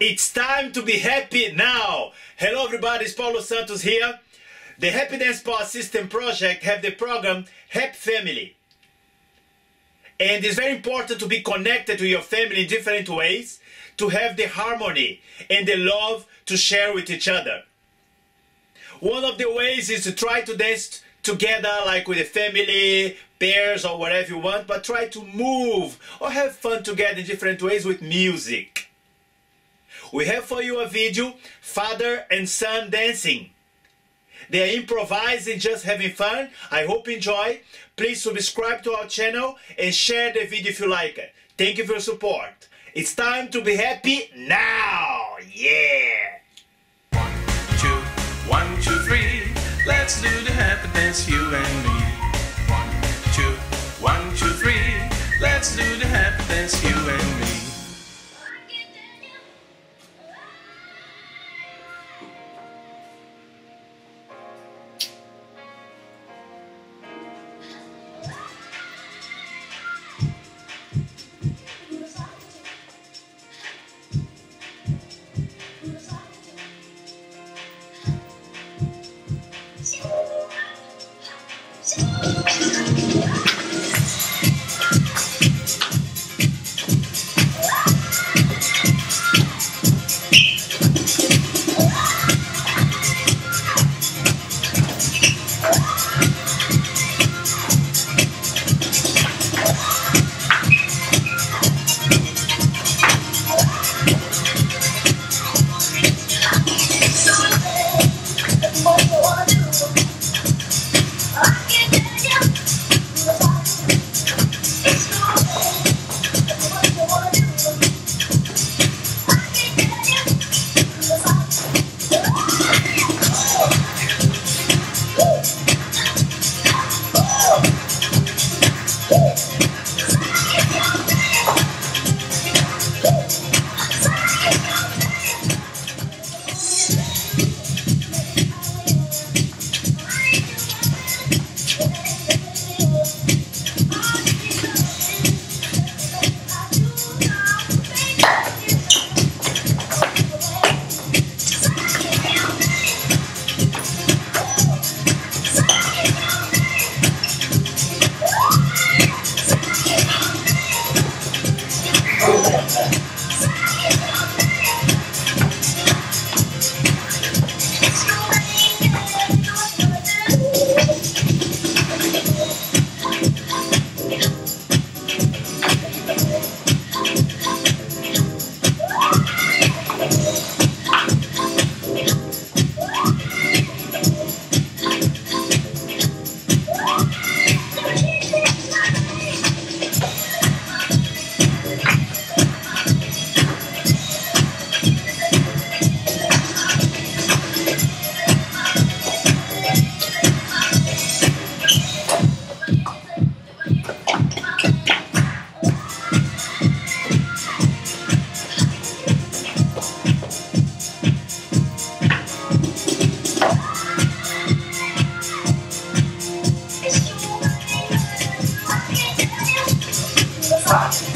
It's time to be happy now. Hello everybody, it's Paulo Santos here. The Happy Dance Power System project have the program Happy Family. And it's very important to be connected to your family in different ways, to have the harmony and the love to share with each other. One of the ways is to try to dance together like with a family, pairs or whatever you want, but try to move or have fun together in different ways with music. We have for you a video, father and son dancing. They are improvising, just having fun. I hope you enjoy. Please subscribe to our channel and share the video if you like it. Thank you for your support. It's time to be happy now. Yeah. One, two, one, two, three. Let's do the happy dance, you and me. One, two, one, two, three. Let's do the weird.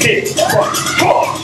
Six, one, four.